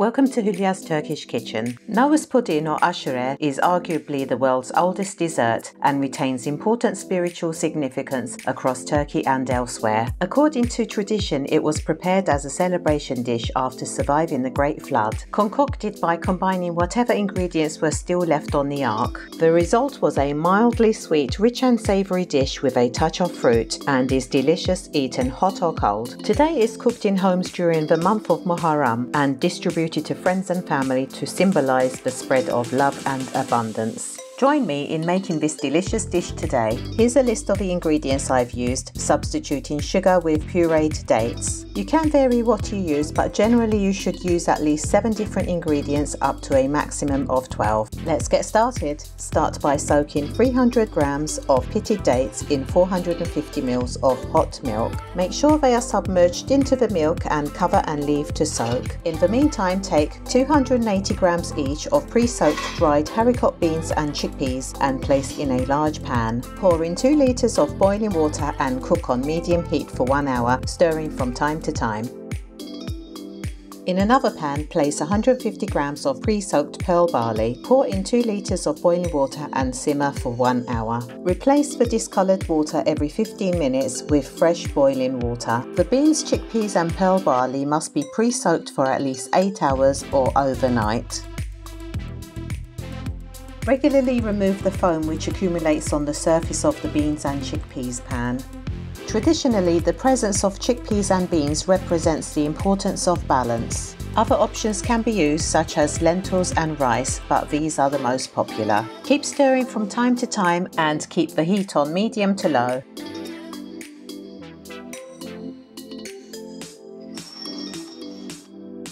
Welcome to Hülya's Turkish Kitchen. Noah's pudding or aşure is arguably the world's oldest dessert and retains important spiritual significance across Turkey and elsewhere. According to tradition, it was prepared as a celebration dish after surviving the Great Flood, concocted by combining whatever ingredients were still left on the ark. The result was a mildly sweet, rich and savory dish with a touch of fruit and is delicious eaten hot or cold. Today is cooked in homes during the month of Muharram and distributed to friends and family to symbolize the spread of love and abundance. Join me in making this delicious dish today. Here's a list of the ingredients I've used, substituting sugar with pureed dates. You can vary what you use, but generally you should use at least 7 different ingredients up to a maximum of 12. Let's get started. Start by soaking 300 grams of pitted dates in 450 ml of hot milk. Make sure they are submerged into the milk and cover and leave to soak. In the meantime, take 280 grams each of pre-soaked dried haricot beans and chicken chickpeas and place in a large pan. Pour in 2 litres of boiling water and cook on medium heat for 1 hour, stirring from time to time. In another pan, place 150 grams of pre-soaked pearl barley. Pour in 2 litres of boiling water and simmer for 1 hour. Replace the discoloured water every 15 minutes with fresh boiling water. The beans, chickpeas and pearl barley must be pre-soaked for at least 8 hours or overnight. Regularly remove the foam which accumulates on the surface of the beans and chickpeas pan. Traditionally, the presence of chickpeas and beans represents the importance of balance. Other options can be used such as lentils and rice, but these are the most popular. Keep stirring from time to time and keep the heat on medium to low.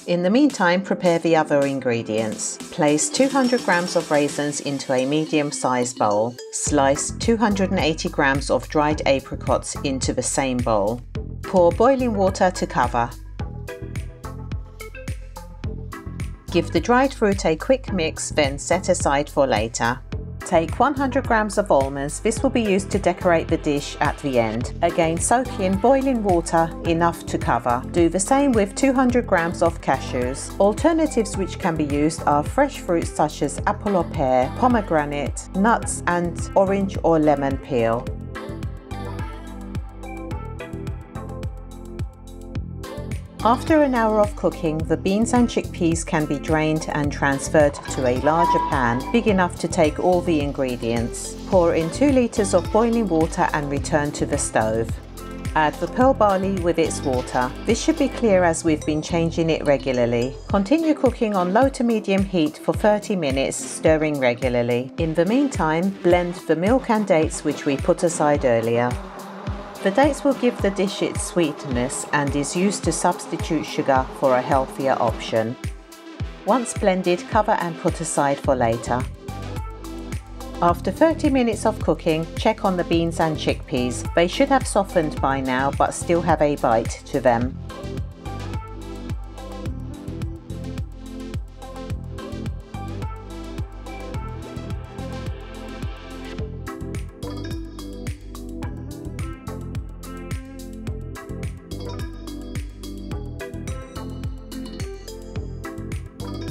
In the meantime, prepare the other ingredients. Place 200 grams of raisins into a medium-sized bowl. Slice 280 grams of dried apricots into the same bowl. Pour boiling water to cover. Give the dried fruit a quick mix, then set aside for later. Take 100 grams of almonds, this will be used to decorate the dish at the end. Again soak in boiling water enough to cover. Do the same with 200 grams of cashews. Alternatives which can be used are fresh fruits such as apple or pear, pomegranate, nuts and orange or lemon peel. After an hour of cooking, the beans and chickpeas can be drained and transferred to a larger pan big enough to take all the ingredients. Pour in 2 litres of boiling water and return to the stove. Add the pearl barley with its water. This should be clear as we've been changing it regularly. Continue cooking on low to medium heat for 30 minutes, stirring regularly. In the meantime, blend the milk and dates which we put aside earlier. The dates will give the dish its sweetness and is used to substitute sugar for a healthier option. Once blended, cover and put aside for later. After 30 minutes of cooking, check on the beans and chickpeas. They should have softened by now but still have a bite to them.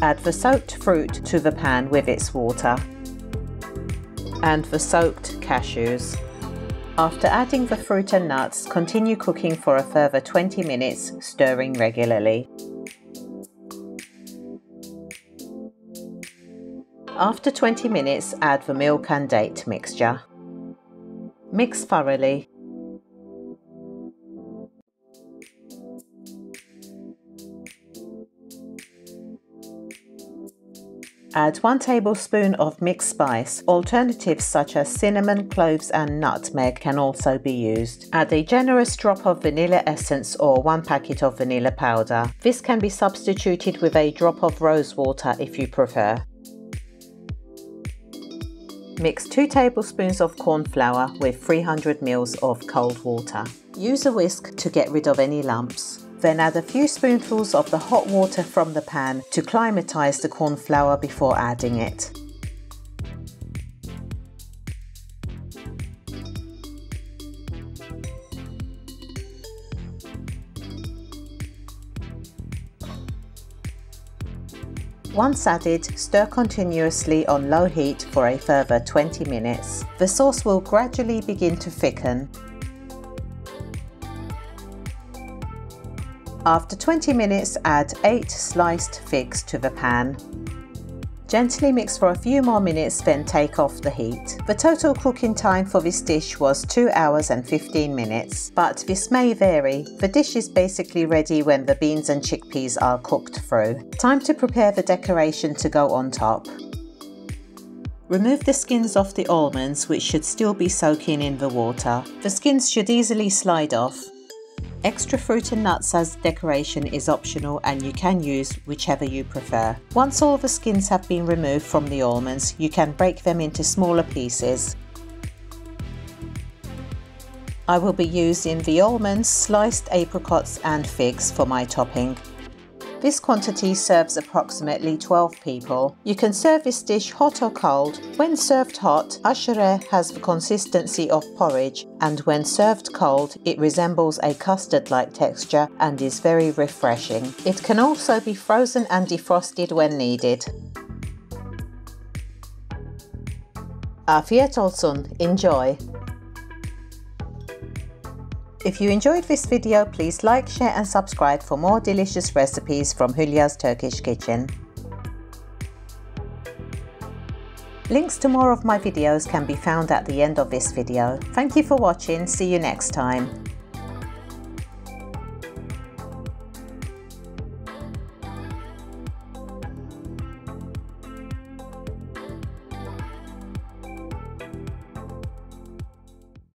Add the soaked fruit to the pan with its water and the soaked cashews. After adding the fruit and nuts, continue cooking for a further 20 minutes, stirring regularly. After 20 minutes, add the milk and date mixture. Mix thoroughly Add 1 tablespoon of mixed spice. Alternatives such as cinnamon, cloves and nutmeg can also be used. Add a generous drop of vanilla essence or 1 packet of vanilla powder. This can be substituted with a drop of rose water if you prefer. Mix 2 tablespoons of corn flour with 300 ml of cold water. Use a whisk to get rid of any lumps. Then add a few spoonfuls of the hot water from the pan to climatize the corn flour before adding it. Once added, stir continuously on low heat for a further 20 minutes. The sauce will gradually begin to thicken. After 20 minutes, add 8 sliced figs to the pan. Gently mix for a few more minutes then take off the heat. The total cooking time for this dish was 2 hours and 15 minutes, but this may vary. The dish is basically ready when the beans and chickpeas are cooked through. Time to prepare the decoration to go on top. Remove the skins off the almonds which should still be soaking in the water. The skins should easily slide off. Extra fruit and nuts as decoration is optional and you can use whichever you prefer. Once all the skins have been removed from the almonds, you can break them into smaller pieces. I will be using the almonds, sliced apricots and figs for my topping. This quantity serves approximately 12 people. You can serve this dish hot or cold. When served hot, aşure has the consistency of porridge and when served cold, it resembles a custard-like texture and is very refreshing. It can also be frozen and defrosted when needed. Afiyet olsun, enjoy! If you enjoyed this video, please like, share and subscribe for more delicious recipes from Hülya's Turkish Kitchen. Links to more of my videos can be found at the end of this video. Thank you for watching, see you next time.